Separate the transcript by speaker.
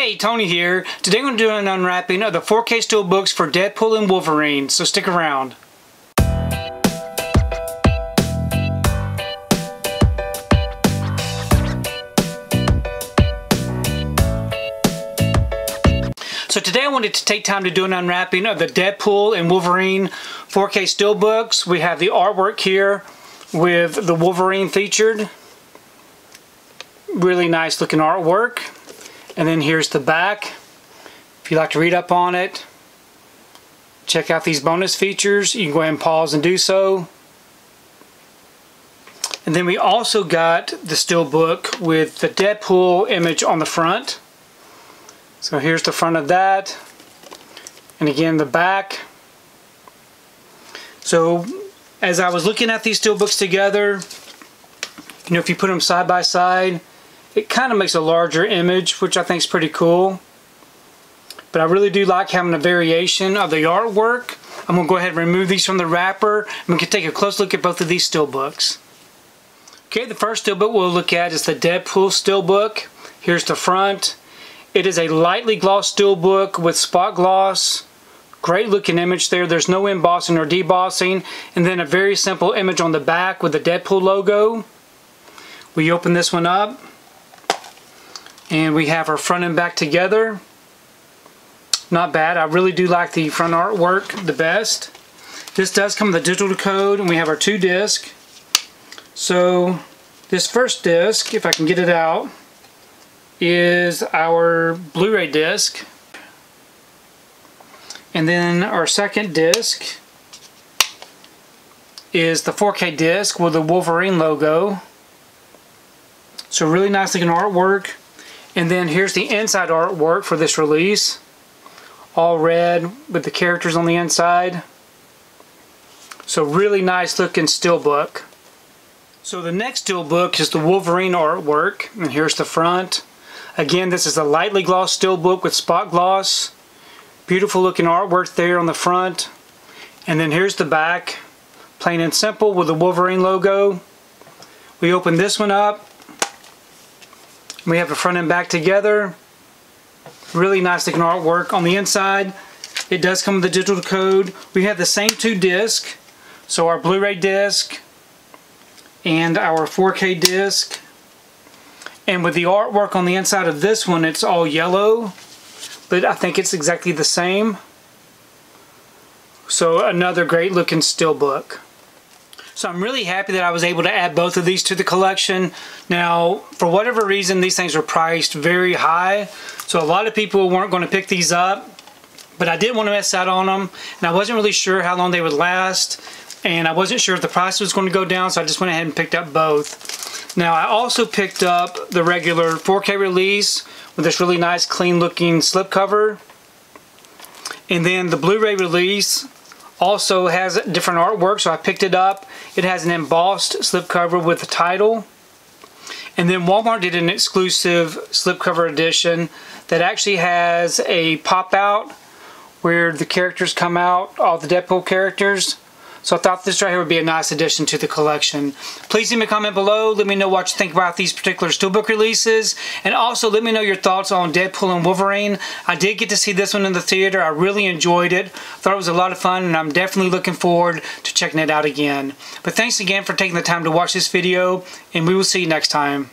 Speaker 1: Hey, Tony here. Today I'm going to do an unwrapping of the 4K Steelbooks for Deadpool and Wolverine, so stick around. So today I wanted to take time to do an unwrapping of the Deadpool and Wolverine 4K Steelbooks. We have the artwork here with the Wolverine featured. Really nice looking artwork. And then here's the back. If you'd like to read up on it, check out these bonus features. You can go ahead and pause and do so. And then we also got the steelbook with the Deadpool image on the front. So here's the front of that. And again the back. So as I was looking at these steelbooks together, you know, if you put them side by side, it kind of makes a larger image, which I think is pretty cool. But I really do like having a variation of the artwork. I'm going to go ahead and remove these from the wrapper and we can take a close look at both of these steelbooks. Okay, the first steelbook we'll look at is the Deadpool steelbook. Here's the front. It is a lightly glossed steelbook with spot gloss. Great looking image there. There's no embossing or debossing. And then a very simple image on the back with the Deadpool logo. We open this one up and we have our front and back together. Not bad. I really do like the front artwork the best. This does come with a digital code and we have our two disc. So this first disc if I can get it out is our blu-ray disc. And then our second disc is the 4K disc with the Wolverine logo. So really nice looking artwork and then here's the inside artwork for this release. All red with the characters on the inside. So really nice looking steelbook. So the next steelbook is the Wolverine artwork. And here's the front. Again, this is a lightly glossed steelbook with spot gloss. Beautiful looking artwork there on the front. And then here's the back. Plain and simple with the Wolverine logo. We open this one up we have the front and back together. Really nice looking artwork. On the inside, it does come with the digital code. We have the same two discs. So our Blu-ray disc and our 4K disc. And with the artwork on the inside of this one, it's all yellow. But I think it's exactly the same. So another great looking steelbook. So I'm really happy that I was able to add both of these to the collection. Now, for whatever reason, these things were priced very high. So a lot of people weren't going to pick these up. But I didn't want to miss out on them. And I wasn't really sure how long they would last. And I wasn't sure if the price was going to go down. So I just went ahead and picked up both. Now, I also picked up the regular 4K release with this really nice, clean looking slipcover. And then the Blu-ray release also has different artwork, so I picked it up. It has an embossed slipcover with the title. And then Walmart did an exclusive slipcover edition that actually has a pop-out where the characters come out, all the Deadpool characters. So I thought this right here would be a nice addition to the collection. Please leave me a comment below. Let me know what you think about these particular steelbook releases. And also let me know your thoughts on Deadpool and Wolverine. I did get to see this one in the theater. I really enjoyed it. Thought it was a lot of fun and I'm definitely looking forward to checking it out again. But thanks again for taking the time to watch this video and we will see you next time.